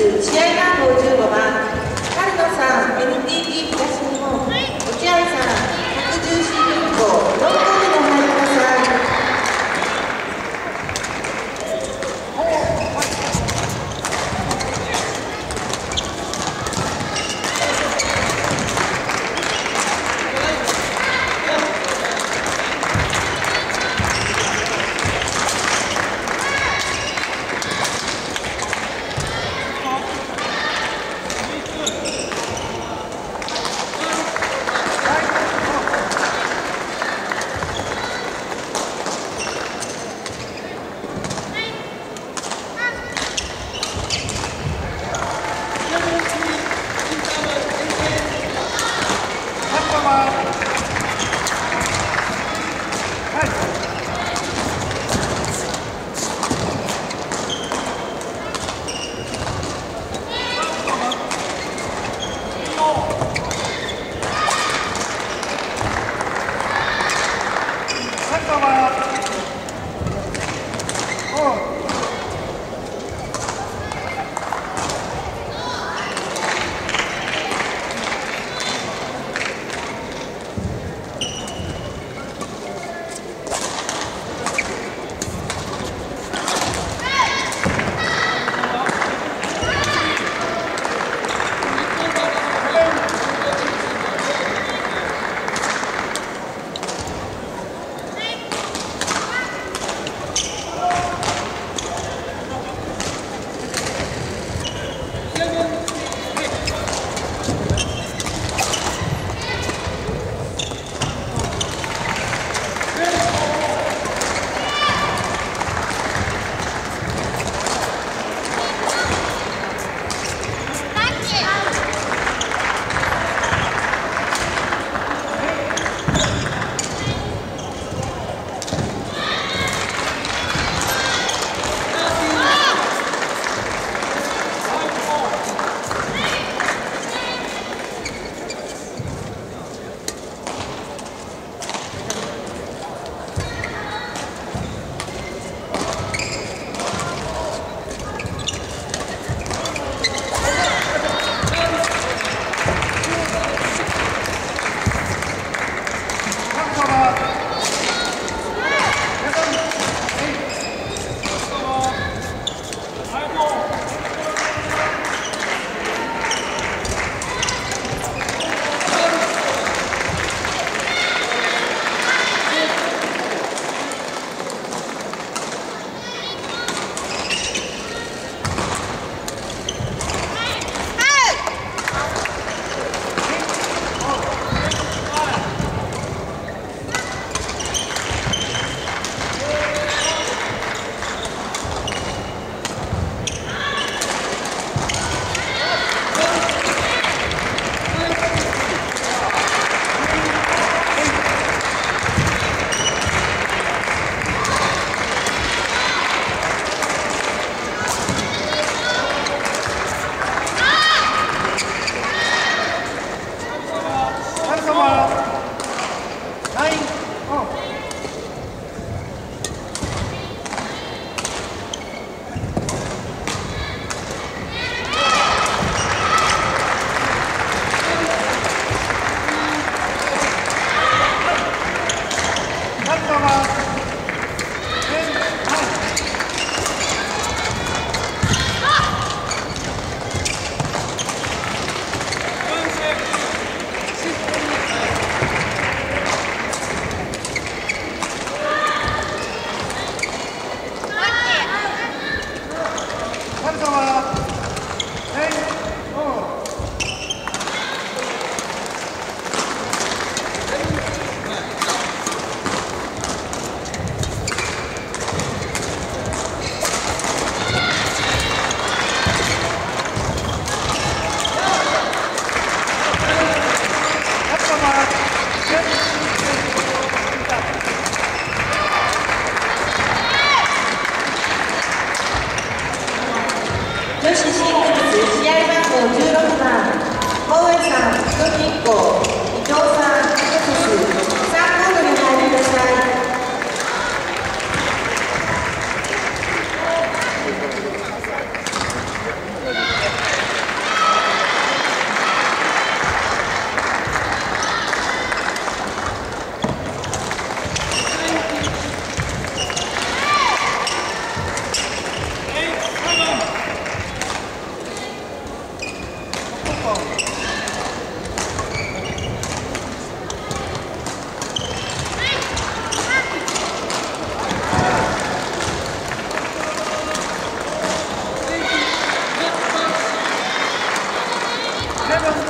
試合番号10方。 촬영